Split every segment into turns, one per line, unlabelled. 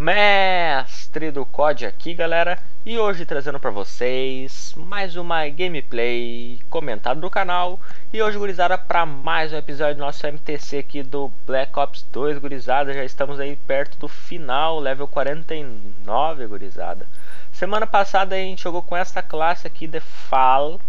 Mestre do COD aqui galera e hoje trazendo para vocês mais uma gameplay comentada do canal. E hoje gurizada para mais um episódio do nosso MTC aqui do Black Ops 2 gurizada já estamos aí perto do final level 49 gurizada. Semana passada a gente jogou com essa classe aqui The Fall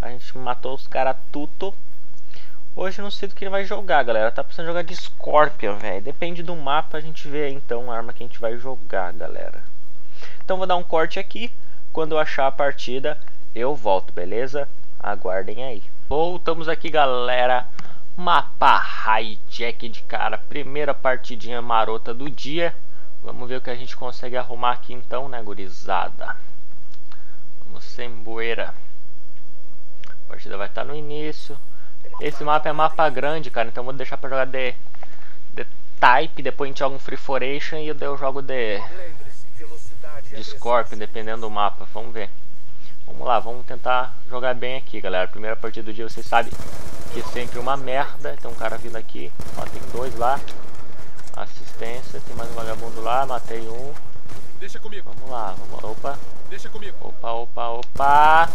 a gente matou os caras tudo Hoje eu não sei do que ele vai jogar, galera. Tá precisando jogar de Scorpion, velho. Depende do mapa, a gente vê então a arma que a gente vai jogar, galera. Então vou dar um corte aqui. Quando eu achar a partida, eu volto, beleza? Aguardem aí. Voltamos aqui, galera. Mapa hijack de cara. Primeira partidinha marota do dia. Vamos ver o que a gente consegue arrumar aqui então, né, gurizada? Vamos sem boeira. A partida vai estar no início. Esse mapa é mapa grande, cara, então vou deixar pra jogar de, de Type, depois a gente joga um Free Foration e eu jogo de, de Scorpion, dependendo do mapa, vamos ver. Vamos lá, vamos tentar jogar bem aqui, galera. Primeira partida do dia, vocês sabem que é sempre uma merda. Tem um cara vindo aqui, ó, tem dois lá. Assistência, tem mais um vagabundo lá, matei um.
Deixa comigo.
Vamos lá, vamos lá. Opa.
Deixa comigo.
Opa, opa, opa.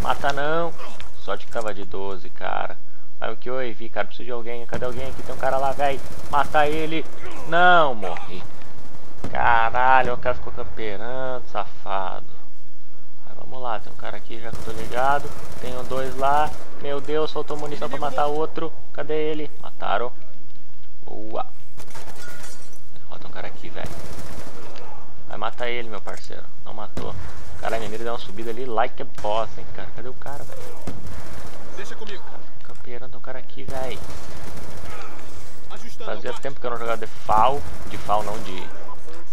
Mata não. Sorte que tava de 12, cara. Aí o que eu vi, cara? Preciso de alguém. Cadê alguém aqui? Tem um cara lá, velho. Mata ele. Não, morri. Caralho, o cara ficou camperando, safado. Aí vamos lá, tem um cara aqui já que eu tô ligado. Tenho dois lá. Meu Deus, soltou munição pra matar outro. Cadê ele? Mataram. Boa. Ó, tem um cara aqui, velho. Vai matar ele, meu parceiro. Não matou. Caralho, minha mira deu uma subida ali like a boss, hein, cara. Cadê o cara, velho?
Deixa comigo.
Campeando tem um cara aqui, velho. Fazia tempo que eu não jogava de FAL. De FAL não, de,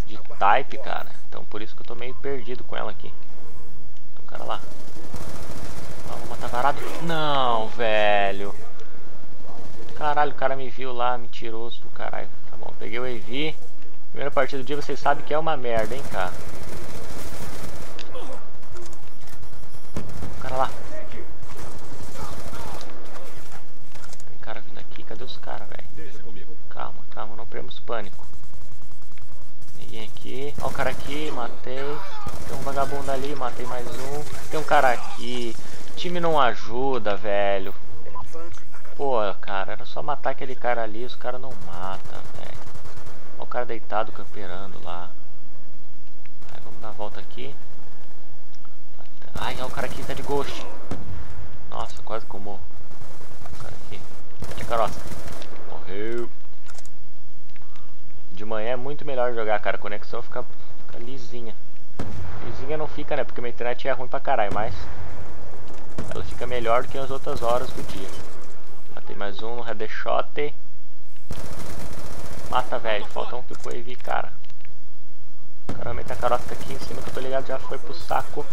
de Type, cara. Então por isso que eu tô meio perdido com ela aqui. Tem um cara lá. Vamos matar varado. Não, velho. Caralho, o cara me viu lá, mentiroso do caralho. Tá bom, peguei o AV. Primeira partida do dia, vocês sabem que é uma merda, hein, cara. O cara lá. Cadê os caras, velho? Calma, calma, não premos pânico. Ninguém aqui. Ó o cara aqui, matei. Tem um vagabundo ali, matei mais um. Tem um cara aqui. O time não ajuda, velho. Pô, cara, era só matar aquele cara ali, os caras não matam, velho. Cara deitado, camperando lá. Aí, vamos dar a volta aqui. Ai, ó o cara aqui tá de ghost. Nossa, quase que eu morro. O cara aqui. Morreu. De manhã é muito melhor jogar, cara. A conexão fica, fica lisinha. Lisinha não fica, né? Porque minha internet é ruim pra caralho, mas... Ela fica melhor do que as outras horas do dia. Matei mais um no headshot. Mata, velho. Falta um que foi vir, cara. O cara mete a carosca aqui em cima que eu tô ligado já foi pro saco.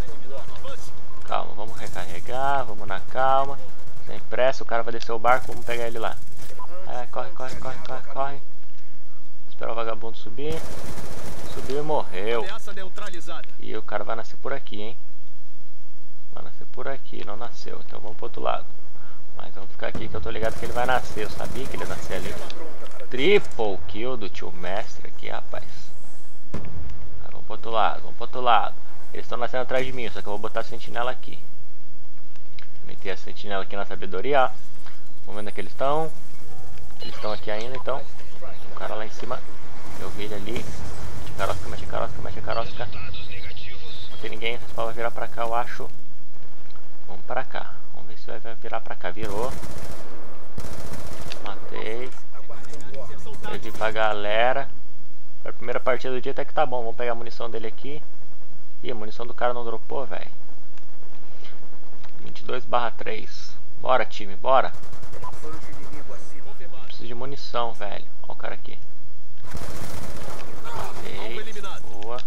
Calma, vamos recarregar, vamos na calma. Sem pressa, o cara vai descer o barco, vamos pegar ele lá. Aí, corre, corre, corre, corre, corre. Esperar o vagabundo subir. Subiu e morreu. E o cara vai nascer por aqui, hein? Vai nascer por aqui, não nasceu. Então vamos pro outro lado. Mas vamos ficar aqui que eu tô ligado que ele vai nascer. Eu sabia que ele ia nascer ali. Triple kill do tio mestre aqui, rapaz. Aí, vamos pro outro lado, vamos pro outro lado. Eles estão nascendo atrás de mim, só que eu vou botar a sentinela aqui. Meter a sentinela aqui na sabedoria. Vamos ver onde é eles estão. Eles estão aqui ainda, então. O cara lá em cima. Eu vi ele ali. Carosca, mexe carosca, mexe carosca. Não tem ninguém, esse vai virar pra cá, eu acho. Vamos pra cá. Se vai virar pra cá. Virou. Matei. Perdi pra galera. A primeira partida do dia até que tá bom. Vamos pegar a munição dele aqui. Ih, a munição do cara não dropou, velho. 22 barra 3. Bora, time, bora. Preciso de munição, velho. Olha o cara aqui. Matei. Boa.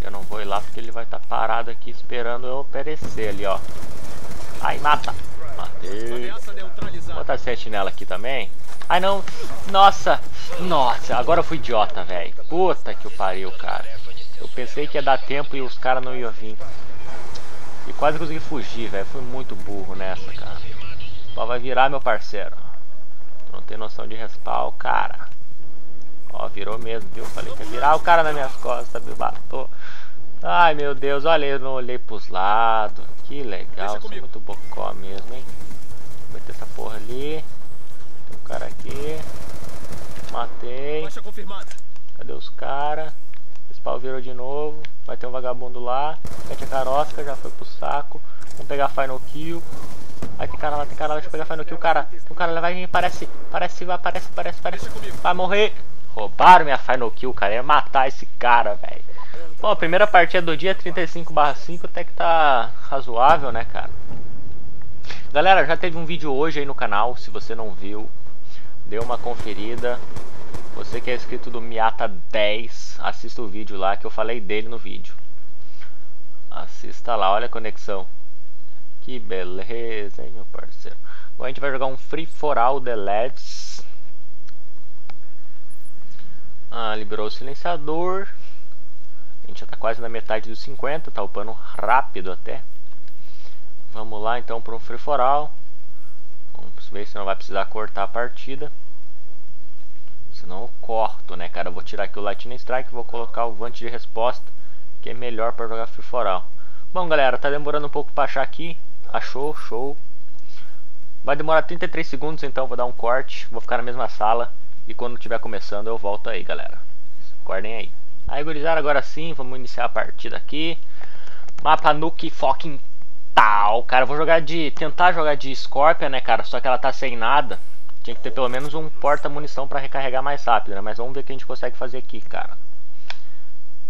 Eu não vou ir lá porque ele vai estar tá parado aqui esperando eu perecer ali, ó. Ai, mata. Matei. Vou botar sentinela aqui também. Ai, não. Nossa. Nossa, agora eu fui idiota, velho. Puta que o pariu, cara. Eu pensei que ia dar tempo e os caras não iam vir. E quase consegui fugir, velho. Fui muito burro nessa, cara. Só vai virar, meu parceiro. Tu não tem noção de respawn, cara. Ó, virou mesmo, viu? Falei que ia virar o cara nas minhas costas, me matou. Ai, meu Deus, olha, eu não olhei pros lados. Que legal, sou muito bocó mesmo, hein? Vou meter essa porra ali. Tem um cara aqui. Matei. Cadê os caras? Esse pau virou de novo. Vai ter um vagabundo lá. Mete a carosca, já foi pro saco. Vamos pegar Final Kill. Aí tem cara lá, tem cara lá, deixa eu pegar Final Kill. Cara, tem um cara lá, vai vir, parece, parece, vai, parece, parece, parece. Vai morrer. Roubaram minha Final Kill, cara. Ia matar esse cara, velho. Bom, a primeira partida do dia 35 5 até que tá razoável, né, cara? Galera, já teve um vídeo hoje aí no canal, se você não viu, dê uma conferida. Você que é inscrito do Miata 10, assista o vídeo lá que eu falei dele no vídeo. Assista lá, olha a conexão. Que beleza, hein, meu parceiro. Agora a gente vai jogar um Free For All The Leves. Ah, liberou o silenciador. Já tá quase na metade dos 50, tá upando rápido até. Vamos lá então para um Free For All. Vamos ver se não vai precisar cortar a partida. Senão eu corto, né, cara? Eu vou tirar aqui o Lightning Strike vou colocar o Vante de resposta, que é melhor para jogar Free For All. Bom, galera, tá demorando um pouco para achar aqui. Achou, show. Vai demorar 33 segundos, então vou dar um corte. Vou ficar na mesma sala. E quando estiver começando, eu volto aí, galera. Acordem aí. Aí, gurizada, agora sim, vamos iniciar a partida aqui. Mapa Nuke fucking tal, cara. vou jogar de... Tentar jogar de Scorpion, né, cara? Só que ela tá sem nada. Tinha que ter pelo menos um porta-munição para recarregar mais rápido, né? Mas vamos ver o que a gente consegue fazer aqui, cara.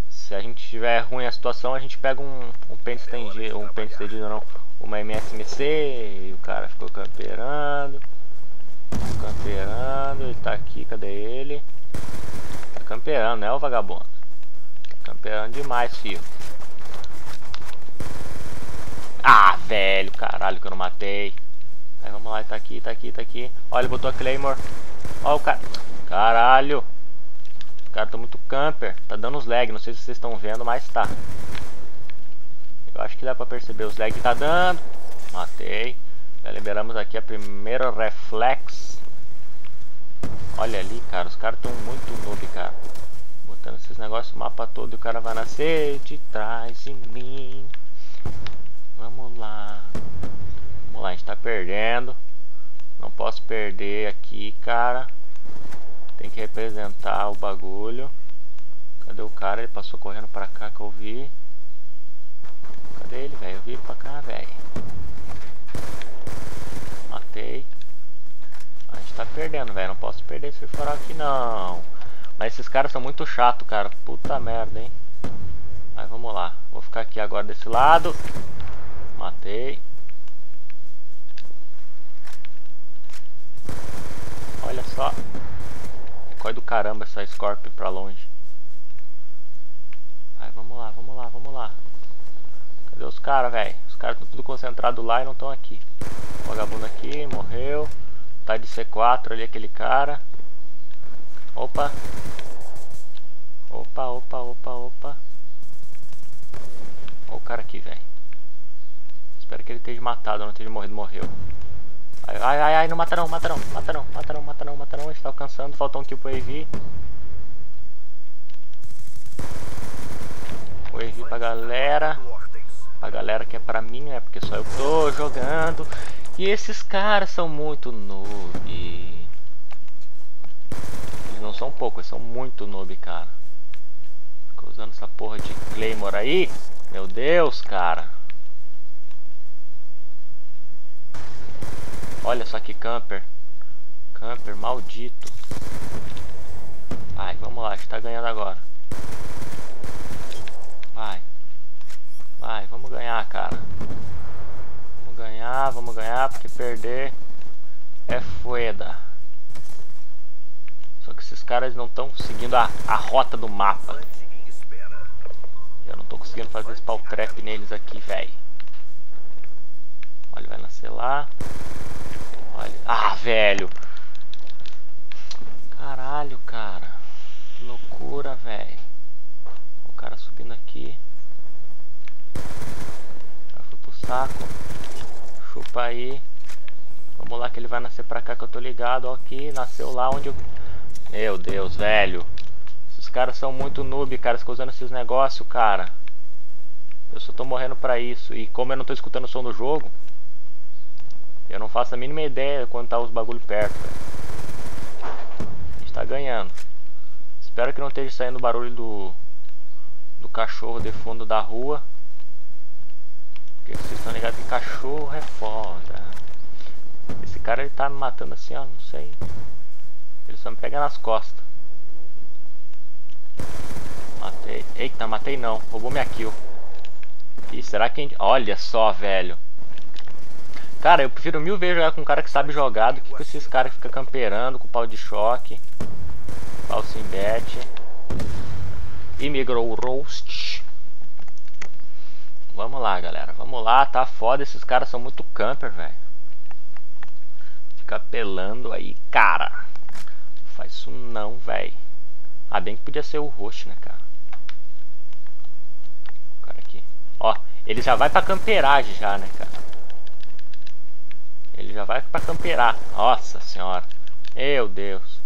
Se a gente tiver ruim a situação, a gente pega um, um pente estendido, um pente estendido não, uma MSMC e o cara ficou camperando. Camperando, ele tá aqui, cadê ele? Tá camperando, né, o vagabundo? Tá camperando demais, filho. Ah, velho, caralho que eu não matei. Aí vamos lá, tá aqui, tá aqui, tá aqui. Olha, ele botou a Claymore. Olha o cara. Caralho. Os caras estão muito camper. Tá dando uns lag, não sei se vocês estão vendo, mas tá. Eu acho que dá pra perceber os lag que tá dando. Matei. Já liberamos aqui a primeira reflex. Olha ali, cara. Os caras estão muito noob, cara. Esses negócios, o mapa todo e o cara vai nascer de trás de mim. Vamos lá. Vamos lá, a gente tá perdendo. Não posso perder aqui, cara. Tem que representar o bagulho. Cadê o cara? Ele passou correndo pra cá que eu vi. Cadê ele, velho? Eu vi ele pra cá, velho. Matei. A gente tá perdendo, velho. Não posso perder esse fora aqui, não. Mas esses caras são muito chato, cara. Puta merda, hein. Mas vamos lá. Vou ficar aqui agora desse lado. Matei. Olha só. Coi do caramba essa Scorpion pra longe. Vai, vamos lá, vamos lá, vamos lá. Cadê os caras, velho? Os caras estão tudo concentrados lá e não estão aqui. O vagabundo aqui, morreu. Tá de C4 ali aquele cara. Opa. Opa, opa, opa, opa. Olha o cara aqui, velho. Espero que ele esteja matado, não esteja morrido, morreu. Ai, ai, ai, ai, não mata não, mata não, mata não, mata não, mata não, mata não. Está alcançando, faltou um kill pro AV. O AV pra galera. Pra galera que é pra mim, né? Porque só eu tô jogando. E esses caras são muito noob. São poucos, são muito noob, cara. Ficou usando essa porra de Claymore aí. Meu Deus, cara. Olha só que camper. Camper maldito. Vai, vamos lá, a gente tá ganhando agora. Vai. Vai, vamos ganhar, cara. Vamos ganhar, vamos ganhar, porque perder é fueda. Só que esses caras não estão seguindo a, a rota do mapa. Eu não tô conseguindo fazer spawn trap neles aqui, velho. Olha, vai nascer lá. Olha. Ah, velho. Caralho, cara. Que loucura, velho. O cara subindo aqui. Já foi pro saco. Chupa aí. Vamos lá que ele vai nascer pra cá que eu tô ligado. Ó, aqui, nasceu lá onde eu... Meu Deus, velho. Esses caras são muito noob, cara. Ficam usando esses negócios, cara. Eu só tô morrendo pra isso. E como eu não tô escutando o som do jogo, eu não faço a mínima ideia quando tá os bagulho perto, velho. A gente tá ganhando. Espero que não esteja saindo barulho do, do cachorro de fundo da rua. Porque vocês estão ligados que cachorro é foda. Esse cara ele tá me matando assim, ó, não sei. Ele só me pega nas costas. Matei. Eita, matei não. Roubou minha kill. Ih, será que a gente... Olha só, velho. Cara, eu prefiro mil vezes jogar com um cara que sabe jogar do que com esses caras que ficam camperando com pau de choque. Pau sem bet. E migrou roast. Vamos lá, galera. Vamos lá, tá foda. Esses caras são muito camper, velho. Fica apelando aí, cara. Faz isso não, velho. Ah, bem que podia ser o roxo, né, cara? O cara aqui. Ó, ele já vai pra camperagem já, né, cara? Ele já vai pra camperar. Nossa senhora. Meu Deus.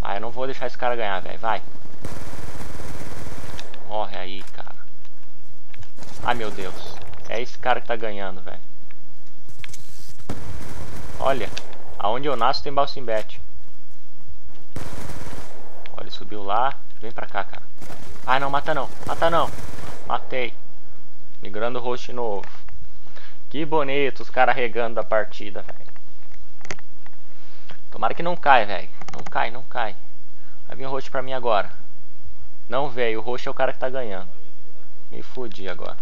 Ah, eu não vou deixar esse cara ganhar, velho. Vai. Morre aí, cara. Ai, meu Deus. É esse cara que tá ganhando, velho. Olha. Aonde eu nasço tem Balsimbete. Subiu lá. Vem pra cá, cara. Ai, não, mata não. Mata não. Matei. Migrando o host novo. Que bonito os caras regando a partida, velho. Tomara que não cai, velho. Não cai, não cai. Vai vir o roxo pra mim agora. Não veio. O roxo é o cara que tá ganhando. Me fudi agora.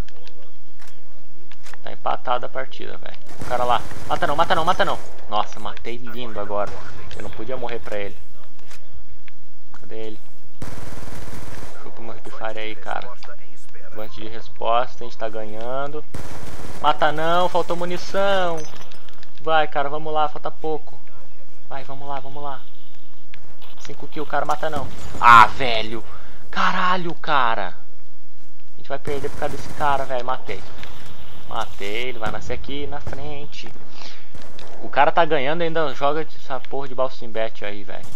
Tá empatada a partida, velho. O cara lá. Mata não, mata não, mata não. Nossa, matei lindo agora. Eu não podia morrer pra ele. Cadê ele? Chupa uma ripifária aí, cara. Antes de resposta, a gente tá ganhando. Mata não, faltou munição. Vai, cara, vamos lá, falta pouco. Vai, vamos lá, vamos lá. 5 kills, cara, mata não. Ah, velho. Caralho, cara. A gente vai perder por causa desse cara, velho. Matei. Matei, ele vai nascer aqui na frente. O cara tá ganhando ainda joga essa porra de balsimbete aí, velho.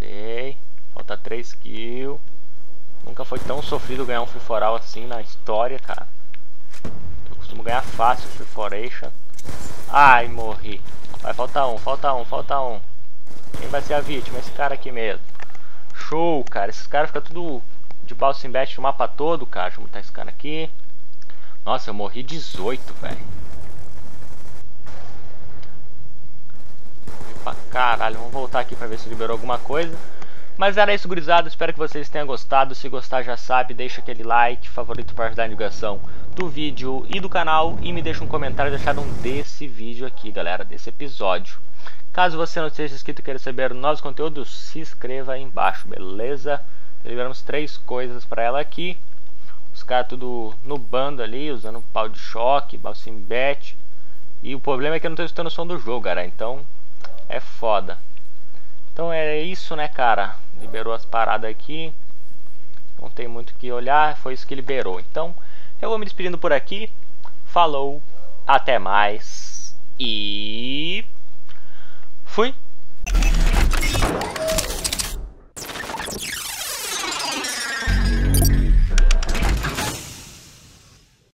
Matei. Falta 3 kills. Nunca foi tão sofrido ganhar um free for all assim na história, cara. Eu costumo ganhar fácil o free foration. Ai, morri. Vai, faltar um, falta um, falta um. Quem vai ser a vítima? Esse cara aqui mesmo. Show, cara. Esses caras ficam tudo de balsa embete o mapa todo, cara. Deixa eu botar esse cara aqui. Nossa, eu morri 18, velho. Morri pra caralho. Vamos voltar aqui pra ver se liberou alguma coisa. Mas era isso, gurizada. Espero que vocês tenham gostado. Se gostar, já sabe, deixa aquele like, favorito para ajudar a divulgação do vídeo e do canal. E me deixa um comentário deixado desse vídeo aqui, galera, desse episódio. Caso você não seja inscrito e queira receber novos conteúdos, se inscreva aí embaixo, beleza? Liberamos três coisas para ela aqui. Os caras tudo no bando ali, usando pau de choque, balsimbete. E o problema é que eu não estou escutando o som do jogo, cara. Então, é foda. Então é isso, né, cara? Liberou as paradas aqui. Não tem muito o que olhar, foi isso que liberou. Então, eu vou me despedindo por aqui. Falou, até mais e fui.